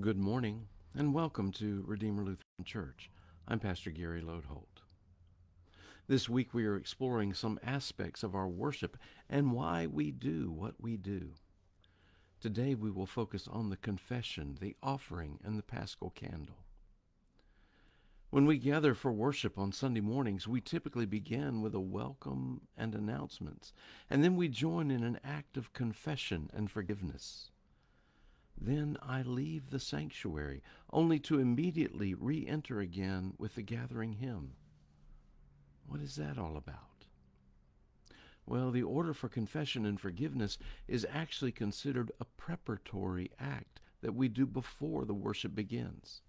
Good morning and welcome to Redeemer Lutheran Church. I'm Pastor Gary Loadholt. This week we are exploring some aspects of our worship and why we do what we do. Today we will focus on the confession, the offering, and the paschal candle. When we gather for worship on Sunday mornings, we typically begin with a welcome and announcements, and then we join in an act of confession and forgiveness. Then I leave the sanctuary, only to immediately re enter again with the gathering hymn. What is that all about? Well, the order for confession and forgiveness is actually considered a preparatory act that we do before the worship begins.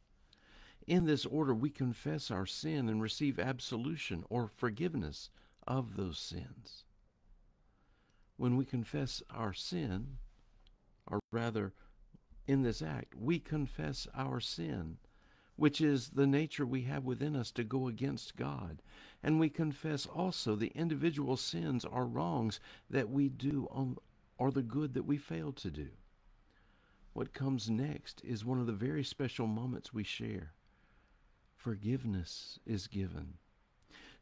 In this order, we confess our sin and receive absolution or forgiveness of those sins. When we confess our sin, or rather, in this act, we confess our sin, which is the nature we have within us to go against God. And we confess also the individual sins or wrongs that we do on, or the good that we fail to do. What comes next is one of the very special moments we share. Forgiveness is given.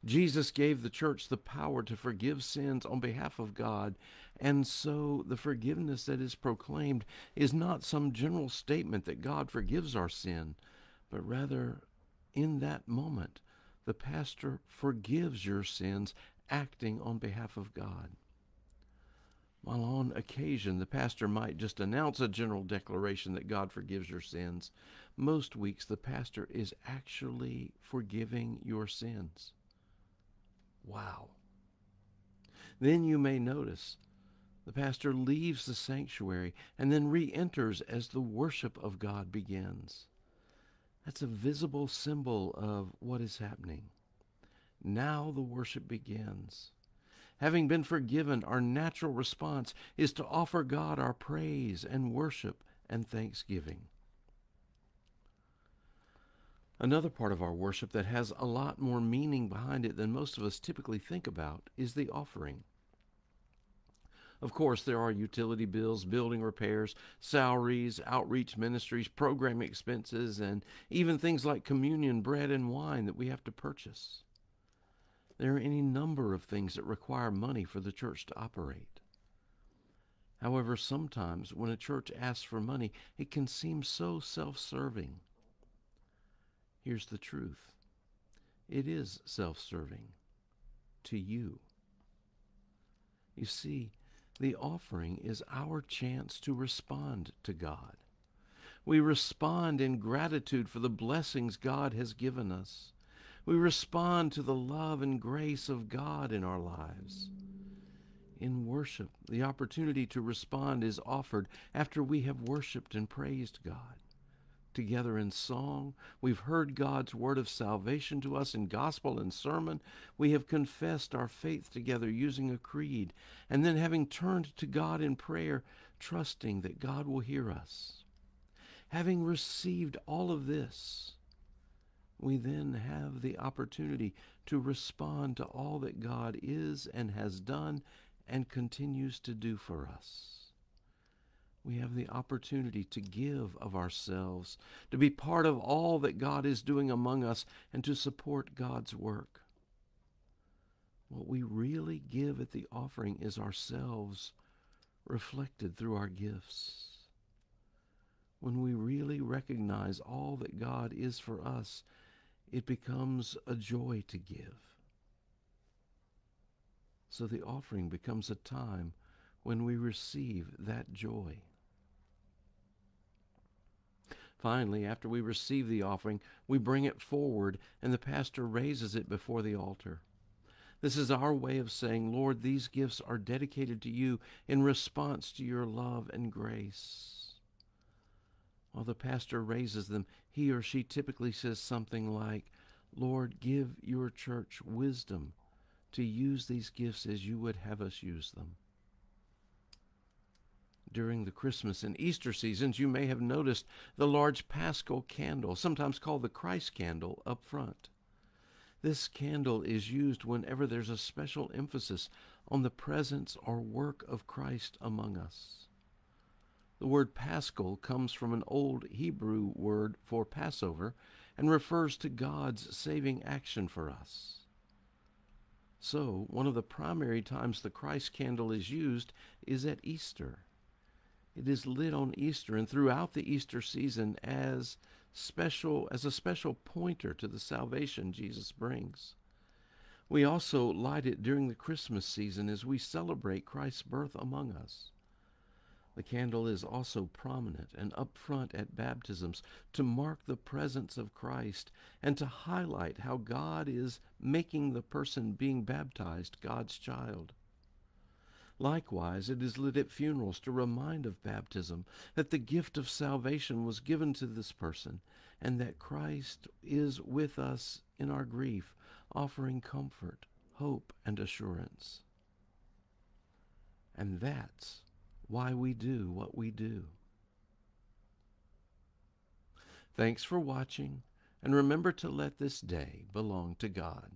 Jesus gave the church the power to forgive sins on behalf of God, and so the forgiveness that is proclaimed is not some general statement that God forgives our sin, but rather in that moment the pastor forgives your sins acting on behalf of God. While on occasion the pastor might just announce a general declaration that God forgives your sins, most weeks the pastor is actually forgiving your sins. Wow. Then you may notice the pastor leaves the sanctuary and then re enters as the worship of God begins. That's a visible symbol of what is happening. Now the worship begins. Having been forgiven, our natural response is to offer God our praise and worship and thanksgiving. Another part of our worship that has a lot more meaning behind it than most of us typically think about is the offering. Of course, there are utility bills, building repairs, salaries, outreach ministries, program expenses, and even things like communion, bread, and wine that we have to purchase. There are any number of things that require money for the church to operate. However, sometimes when a church asks for money, it can seem so self serving. Here's the truth it is self serving to you. You see, the offering is our chance to respond to God. We respond in gratitude for the blessings God has given us. We respond to the love and grace of God in our lives. In worship, the opportunity to respond is offered after we have worshiped and praised God together in song. We've heard God's word of salvation to us in gospel and sermon. We have confessed our faith together using a creed. And then, having turned to God in prayer, trusting that God will hear us. Having received all of this, we then have the opportunity to respond to all that God is and has done and continues to do for us we have the opportunity to give of ourselves, to be part of all that God is doing among us, and to support God's work. What we really give at the offering is ourselves reflected through our gifts. When we really recognize all that God is for us, it becomes a joy to give. So the offering becomes a time when we receive that joy. Finally, after we receive the offering, we bring it forward and the pastor raises it before the altar. This is our way of saying, Lord, these gifts are dedicated to you in response to your love and grace. While the pastor raises them, he or she typically says something like, Lord, give your church wisdom to use these gifts as you would have us use them during the Christmas and Easter seasons, you may have noticed the large paschal candle, sometimes called the Christ candle, up front. This candle is used whenever there's a special emphasis on the presence or work of Christ among us. The word paschal comes from an old Hebrew word for Passover and refers to God's saving action for us. So, one of the primary times the Christ candle is used is at Easter. It is lit on Easter and throughout the Easter season as special as a special pointer to the salvation Jesus brings. We also light it during the Christmas season as we celebrate Christ's birth among us. The candle is also prominent and up front at baptisms to mark the presence of Christ and to highlight how God is making the person being baptized God's child. Likewise, it is lit at funerals to remind of baptism that the gift of salvation was given to this person and that Christ is with us in our grief, offering comfort, hope, and assurance. And that's why we do what we do. Thanks for watching, and remember to let this day belong to God.